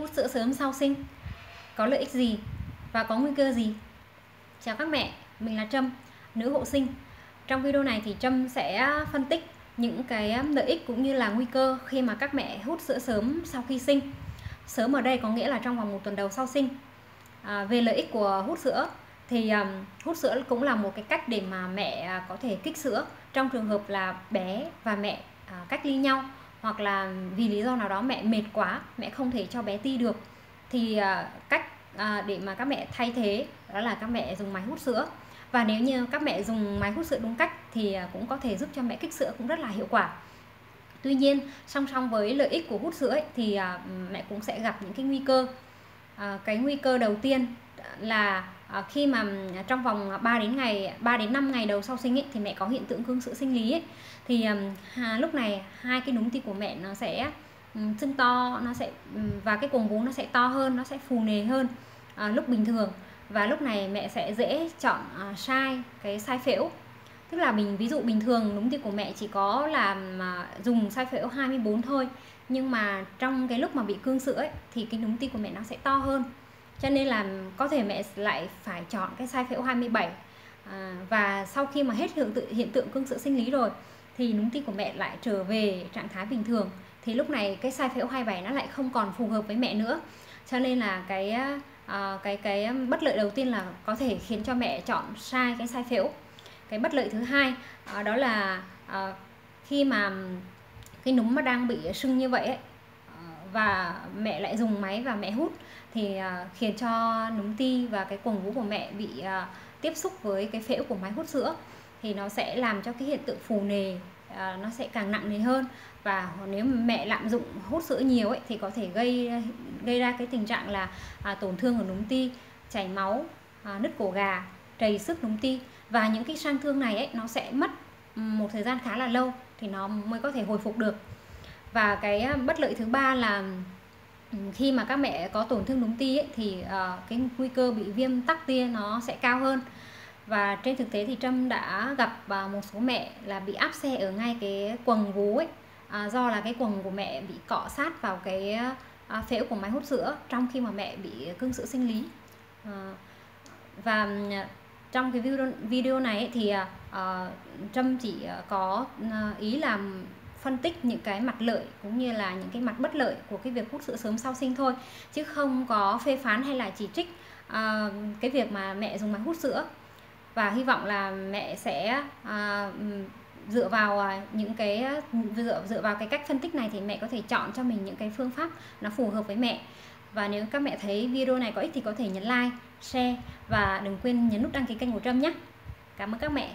hút sữa sớm sau sinh. Có lợi ích gì và có nguy cơ gì? Chào các mẹ mình là Trâm nữ hộ sinh. Trong video này thì Trâm sẽ phân tích những cái lợi ích cũng như là nguy cơ khi mà các mẹ hút sữa sớm sau khi sinh. Sớm ở đây có nghĩa là trong vòng một tuần đầu sau sinh. À, về lợi ích của hút sữa thì um, hút sữa cũng là một cái cách để mà mẹ à, có thể kích sữa. Trong trường hợp là bé và mẹ à, cách ly nhau hoặc là vì lý do nào đó mẹ mệt quá mẹ không thể cho bé ti được thì à, cách à, để mà các mẹ thay thế đó là các mẹ dùng máy hút sữa. Và nếu như các mẹ dùng máy hút sữa đúng cách thì à, cũng có thể giúp cho mẹ kích sữa cũng rất là hiệu quả. Tuy nhiên song song với lợi ích của hút sữa ấy, thì mẹ cũng sẽ gặp những cái nguy cơ. Cái nguy cơ đầu tiên là à, khi mà à, trong vòng à, 3 đến ngày 3 đến 5 ngày đầu sau sinh ấy, thì mẹ có hiện tượng cương sữa sinh lý ấy, thì à, lúc này hai cái núm ti của mẹ nó sẽ sưng to nó sẽ và cái cuồng vú nó sẽ to hơn nó sẽ phù nề hơn à, lúc bình thường. Và lúc này mẹ sẽ dễ chọn à, sai cái sai phễu. Tức là mình ví dụ bình thường núm ti của mẹ chỉ có là mà dùng sai phễu 24 thôi. Nhưng mà trong cái lúc mà bị cương sữa ấy, thì cái núm ti của mẹ nó sẽ to hơn cho nên là có thể mẹ lại phải chọn cái sai phễu 27 à, và sau khi mà hết hiện tượng hiện tượng cương sữa sinh lý rồi thì núm ti của mẹ lại trở về trạng thái bình thường. Thì lúc này cái sai phễu 27 nó lại không còn phù hợp với mẹ nữa. Cho nên là cái à, cái cái bất lợi đầu tiên là có thể khiến cho mẹ chọn sai cái sai phễu. Cái bất lợi thứ hai à, đó là à, khi mà cái núm mà đang bị sưng như vậy ấy, và mẹ lại dùng máy và mẹ hút. Thì uh, khiến cho núm ti và cái quầng vú của mẹ bị uh, tiếp xúc với cái phễu của máy hút sữa. Thì nó sẽ làm cho cái hiện tượng phù nề uh, nó sẽ càng nặng nề hơn. Và nếu mẹ lạm dụng hút sữa nhiều ấy thì có thể gây gây ra cái tình trạng là à, tổn thương ở núm ti chảy máu à, nứt cổ gà trầy sức núm ti. Và những cái sang thương này ấy nó sẽ mất một thời gian khá là lâu thì nó mới có thể hồi phục được và cái à, bất lợi thứ ba là khi mà các mẹ có tổn thương đúng ti ấy, thì uh, cái nguy cơ bị viêm tắc tia nó sẽ cao hơn. Và trên thực tế thì Trâm đã gặp uh, một số mẹ là bị áp xe ở ngay cái quầng vú ấy uh, do là cái quầng của mẹ bị cọ sát vào cái uh, phễu của máy hút sữa trong khi mà mẹ bị cương sữa sinh lý. Uh, và trong cái video video này ấy, thì uh, Trâm chỉ có uh, ý làm phân tích những cái mặt lợi cũng như là những cái mặt bất lợi của cái việc hút sữa sớm sau sinh thôi chứ không có phê phán hay là chỉ trích uh, cái việc mà mẹ dùng máy hút sữa và hy vọng là mẹ sẽ uh, dựa vào ờ, những cái dựa dựa vào cái cách phân tích này thì mẹ có thể chọn cho mình những cái phương pháp nó phù hợp với mẹ và nếu các mẹ thấy video này có ích thì có thể nhấn like, share và đừng quên nhấn nút đăng ký kênh của Trâm nhé. Cảm ơn các mẹ.